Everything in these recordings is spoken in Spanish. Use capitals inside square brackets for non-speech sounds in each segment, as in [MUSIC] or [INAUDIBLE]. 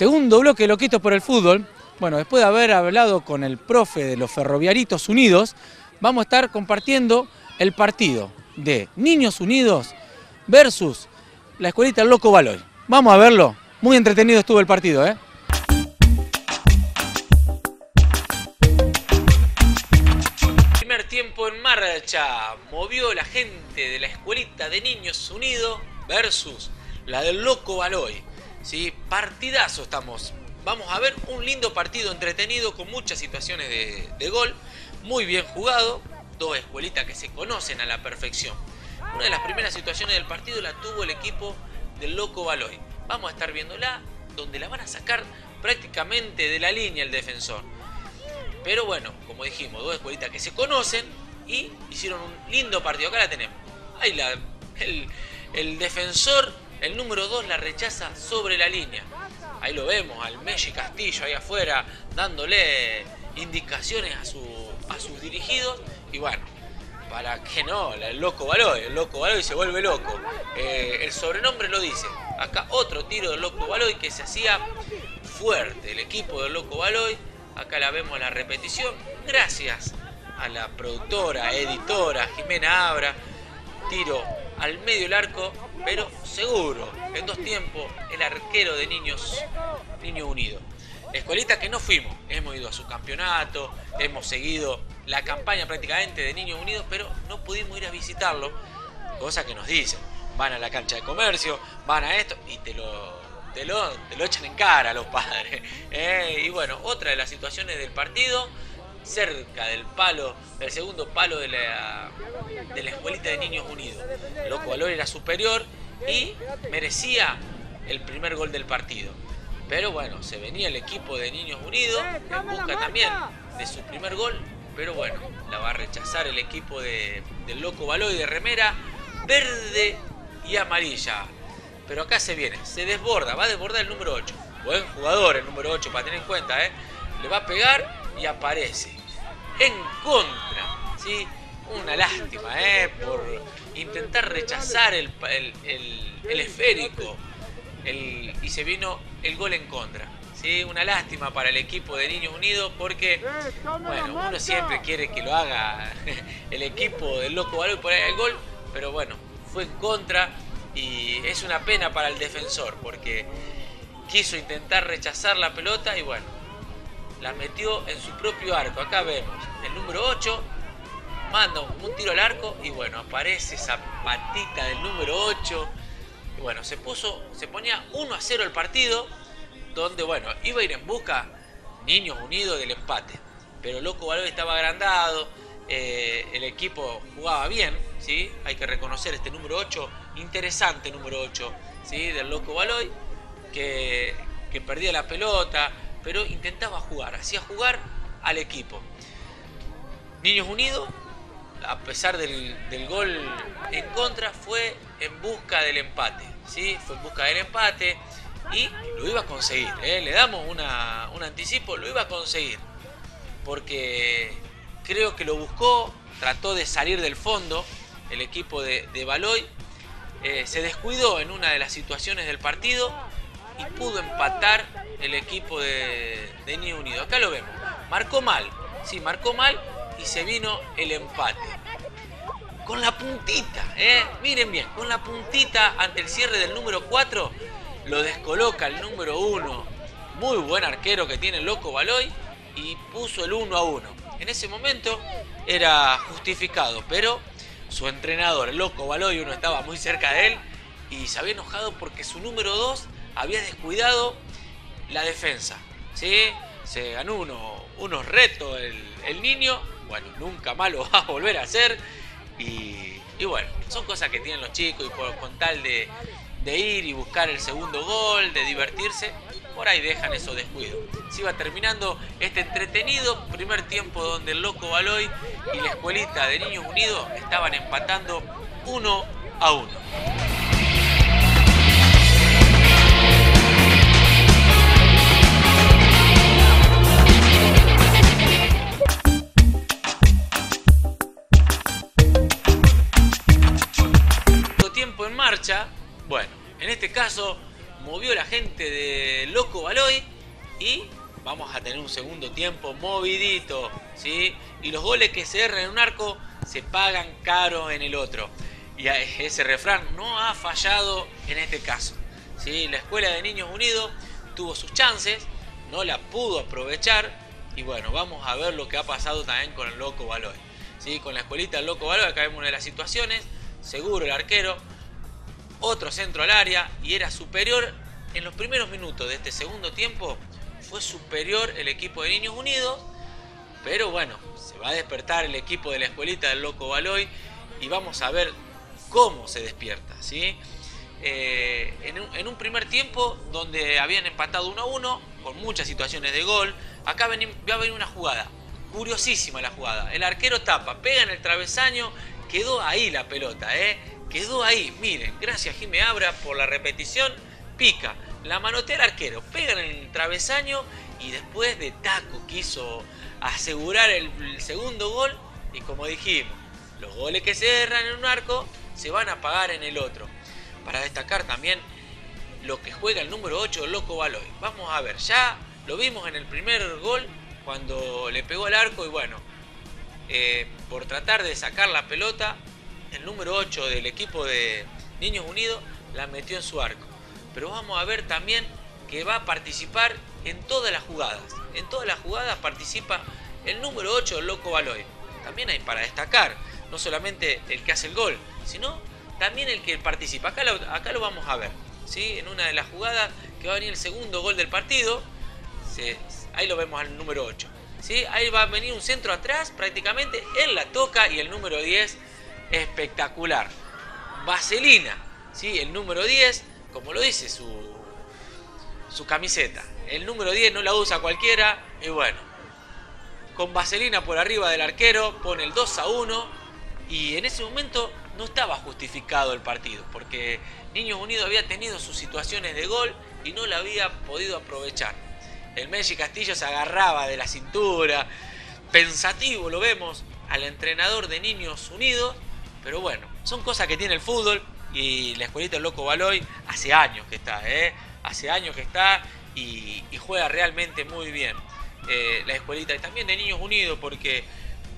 Segundo bloque, Loquitos por el Fútbol. Bueno, después de haber hablado con el profe de los Ferroviaritos Unidos, vamos a estar compartiendo el partido de Niños Unidos versus la escuelita Loco Baloy. Vamos a verlo. Muy entretenido estuvo el partido, ¿eh? Primer tiempo en marcha. Movió la gente de la escuelita de Niños Unidos versus la del Loco Baloy. ¿Sí? Partidazo estamos. Vamos a ver un lindo partido entretenido con muchas situaciones de, gol. Muy bien jugado. Dos escuelitas que se conocen a la perfección. Una de las primeras situaciones del partido la tuvo el equipo del Loco Baloy. Vamos a estar viéndola, donde la van a sacar prácticamente de la línea el defensor. Pero bueno, como dijimos, dos escuelitas que se conocen y hicieron un lindo partido. Acá la tenemos. Ahí la, el defensor, el número 2, la rechaza sobre la línea. Ahí lo vemos, al Messi Castillo ahí afuera, dándole indicaciones a, su, a sus dirigidos. Y bueno, para que no, el loco Baloy, el loco Baloy se vuelve loco. Eh, el sobrenombre lo dice. Acá otro tiro del loco Baloy que se hacía fuerte. El equipo del loco Baloy, acá la vemos la repetición. Gracias a la productora, editora Jimena Abra. Tiro al medio del arco, pero seguro. En dos tiempos, el arquero de Niños, Niños Unidos. Escuelita que no fuimos, hemos ido a su campeonato, hemos seguido la campaña prácticamente de Niños Unidos, pero no pudimos ir a visitarlo, cosa que nos dicen. Van a la cancha de comercio, van a esto y te lo, te lo, te lo echan en cara a los padres. [LAUGHS] Eh, y bueno, otra de las situaciones del partido, cerca del palo, del segundo palo de la, de la escuelita de Niños Unidos. El Loco Valor era superior y merecía el primer gol del partido. Pero bueno, se venía el equipo de Niños Unidos en busca también de su primer gol. Pero bueno, la va a rechazar el equipo de, del Loco Baloy de remera verde y amarilla. Pero acá se viene, se desborda, va a desbordar el número 8. Buen jugador el número 8 para tener en cuenta, ¿eh? Le va a pegar y aparece en contra, ¿sí? Una lástima, ¿eh? Por intentar rechazar el, el, el, el esférico y se vino el gol en contra. ¿sí? Una lástima para el equipo de Niños Unidos porque, bueno, uno siempre quiere que lo haga [LAUGHS] el equipo del Loco Balón por ahí el gol, pero bueno, fue en contra y es una pena para el defensor porque quiso intentar rechazar la pelota y bueno, la metió en su propio arco. Acá vemos el número 8 manda un tiro al arco y bueno, aparece esa patita del número 8 y bueno, se puso, se ponía 1 a 0 el partido, donde bueno, iba a ir en busca Niños Unidos del empate. Pero Loco Baloy estaba agrandado, eh, el equipo jugaba bien, ¿sí? Hay que reconocer este número 8, interesante número 8, ¿sí? Del Loco Baloy, que, que perdía la pelota, pero intentaba jugar, hacía jugar al equipo. Niños Unidos a pesar del, gol en contra, fue en busca del empate. ¿sí? Fue en busca del empate y lo iba a conseguir. ¿eh? Le damos un anticipo, lo iba a conseguir. Porque creo que lo buscó, trató de salir del fondo el equipo de, de Baloy. Eh, se descuidó en una de las situaciones del partido y pudo empatar el equipo de, de New Unido. Acá lo vemos. Marcó mal. Sí, marcó mal y se vino el empate. Con la puntita, ¿eh? miren bien, con la puntita ante el cierre del número 4, lo descoloca el número 1. Muy buen arquero que tiene Loco Baloy y puso el 1 a 1. En ese momento era justificado, pero su entrenador, Loco Baloy, uno estaba muy cerca de él y se había enojado porque su número 2 había descuidado la defensa. ¿sí? Se ganó uno, unos retos el, el niño bueno, nunca más lo [LAUGHS] va a volver a hacer. Y, y bueno, son cosas que tienen los chicos y por, con tal de, de, ir y buscar el segundo gol, de divertirse, por ahí dejan esos descuidos. Se iba terminando este entretenido primer tiempo donde el Loco Baloy y la escuelita de Niños Unidos estaban empatando uno a uno. Movió la gente de Loco Baloy y vamos a tener un segundo tiempo movidito, ¿sí? Y los goles que se erran en un arco se pagan caro en el otro. Y ese refrán no ha fallado en este caso. ¿sí? La Escuela de Niños Unidos tuvo sus chances, no la pudo aprovechar. Y bueno, vamos a ver lo que ha pasado también con el Loco Baloy. ¿sí? Con la escuelita del Loco Baloy, acá vemos una de las situaciones. Seguro el arquero, otro centro al área y era superior en los primeros minutos de este segundo tiempo. Fue superior el equipo de Niños Unidos. Pero bueno, se va a despertar el equipo de la escuelita del Loco Baloy y vamos a ver cómo se despierta. ¿sí? Eh, en, un, primer tiempo donde habían empatado 1 a 1 con muchas situaciones de gol, acá va a venir una jugada, curiosísima la jugada. El arquero tapa, pega en el travesaño, quedó ahí la pelota, ¿eh? quedó ahí. Miren, gracias Jimé Abra por la repetición, pica, la manotea el arquero, pega en el travesaño y después de taco quiso asegurar el segundo gol y como dijimos, los goles que se erran en un arco se van a pagar en el otro. Para destacar también lo que juega el número 8, Loco Baloy. Vamos a ver, ya lo vimos en el primer gol cuando le pegó al arco y bueno, eh, por tratar de sacar la pelota, el número 8 del equipo de Niños Unidos la metió en su arco. Pero vamos a ver también que va a participar en todas las jugadas. En todas las jugadas participa el número 8, Loco Baloy. También hay para destacar no solamente el que hace el gol, sino también el que participa. Acá lo, vamos a ver, ¿sí? En una de las jugadas que va a venir el segundo gol del partido, ahí lo vemos al número 8. ¿sí? Ahí va a venir un centro atrás, prácticamente, él la toca y el número 10, espectacular. Vaselina, ¿sí? El número 10, como lo dice su, su camiseta. El número 10 no la usa cualquiera y bueno, con vaselina por arriba del arquero, pone el 2 a 1 y en ese momento no estaba justificado el partido, porque Niños Unidos había tenido sus situaciones de gol y no la había podido aprovechar. El Messi Castillo se agarraba de la cintura, pensativo lo vemos al entrenador de Niños Unidos, pero bueno, son cosas que tiene el fútbol y la escuelita del Loco Baloy hace años que está, ¿eh? hace años que está y, juega realmente muy bien. Eh, la escuelita y también de Niños Unidos porque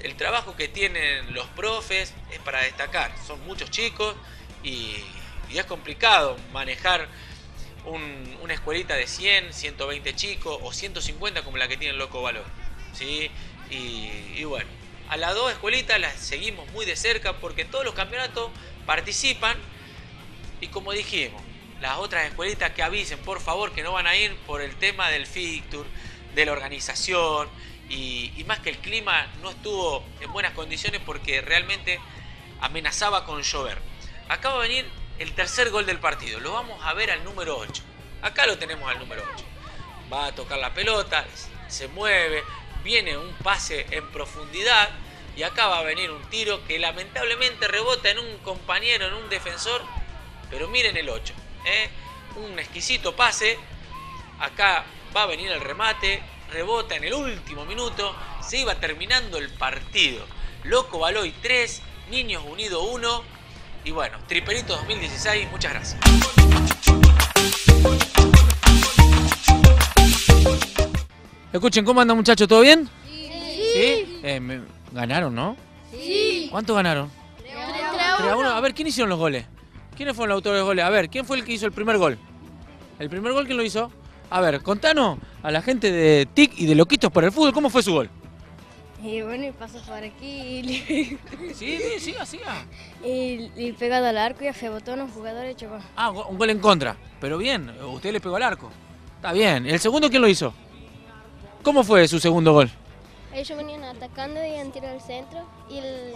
el trabajo que tienen los profes es para destacar. Son muchos chicos y, es complicado manejar una escuelita de 100, 120 chicos o 150 como la que tiene el Loco Valor. ¿sí? Y, bueno, a las dos escuelitas las seguimos muy de cerca porque todos los campeonatos participan y como dijimos, las otras escuelitas que avisen por favor que no van a ir por el tema del fixture, de la organización y, más que el clima no estuvo en buenas condiciones porque realmente amenazaba con llover. Acá va a venir el tercer gol del partido, lo vamos a ver al número 8. Acá lo tenemos al número 8. Va a tocar la pelota, se mueve, viene un pase en profundidad y acá va a venir un tiro que lamentablemente rebota en un compañero, en un defensor, pero miren el 8. ¿eh? Un exquisito pase, acá va a venir el remate, rebota en el último minuto, se iba terminando el partido. Loco Baloy 3, Niños Unidos 1 y bueno, Triperito 2016, muchas gracias. Escuchen, ¿cómo anda muchachos? ¿Todo bien? Sí. ¿Sí? Eh, ¿Ganaron, no? Sí. ¿Cuántos ganaron? 3 a 1. A ver, ¿quién hicieron los goles? ¿Quiénes fueron los autores de los goles? A ver, ¿quién fue el que hizo el primer gol? ¿El primer gol quién lo hizo? A ver, contanos a la gente de TIC y de Loquitos por el Fútbol, ¿cómo fue su gol? Y bueno, y pasó por aquí y [LAUGHS] Sí, sí, siga, siga. Y, y pegado al arco y rebotó a un jugador y chocó. Ah, un gol en contra. Pero bien, usted le pegó al arco. Está bien. ¿El segundo quién lo hizo? ¿Cómo fue su segundo gol? Ellos venían atacando y han tirado al centro y él,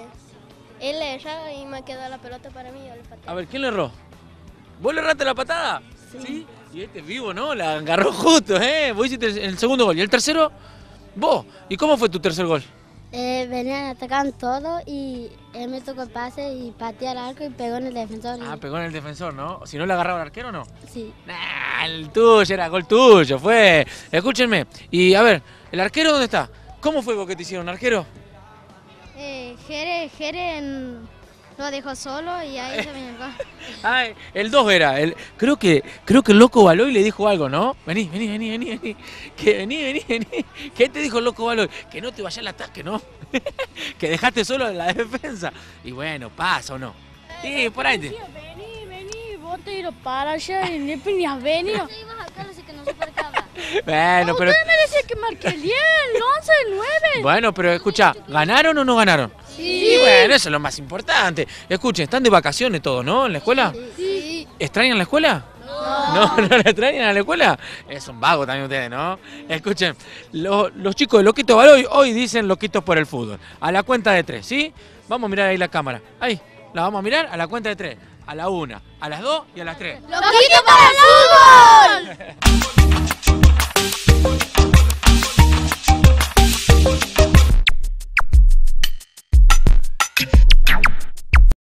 él le erraba y me quedó la pelota para mí y yo le pateé. A ver, ¿quién le erró? ¿Vos le erraste la patada? Sí. Y este vivo, ¿no? La agarró [LAUGHS] justo, ¿eh? Vos hiciste el segundo gol. ¿Y el tercero? Vos. ¿Y cómo fue tu tercer gol? Eh, venían atacando todo y él me tocó el pase y pateé al arco y pegó en el defensor. Ah, pegó en el defensor, ¿no? Si no le agarraba el arquero, ¿no? Sí. Nah, el tuyo, era gol tuyo, fue. Escúchenme. Y a ver, ¿el arquero dónde está? ¿Cómo fue que te hicieron, arquero? Eh, Jere, Jere lo dejó solo y ahí se me acá. [LAUGHS] Ay, el 2 era. El, creo, que, creo que el loco Baloy le dijo algo, ¿no? Vení, vení, vení, vení, vení. Que vení, vení, vení. ¿Qué te dijo el loco Baloy? Que no te vaya al ataque, ¿no? [LAUGHS] que dejaste solo en la defensa. Y bueno, pasa o no. Sí, por ahí. Te... Vení, vení, vos te ir para allá y ni venías venido. Sí, ibas acá, así que no sé por qué habla. Bueno, pero. Usted me decía que marqué el 10, el 11, el 9. Bueno, pero escucha, ¿ganaron o no ganaron? Sí. Y bueno, eso es lo más importante. Escuchen, están de vacaciones todos, ¿no? ¿En la escuela? Sí. ¿Extrañan la escuela? No, [LAUGHS] no la extrañan a la escuela. Es un vago también ustedes, ¿no? Escuchen, lo- los chicos de Loquitos Baloy hoy dicen Loquitos por el fútbol. A la cuenta de tres, ¿sí? Vamos a mirar ahí la cámara. Ahí, la vamos a mirar a la cuenta de tres. A la una, a las dos y a las tres. ¡Loquito para el fútbol! [LAUGHS] Thank you.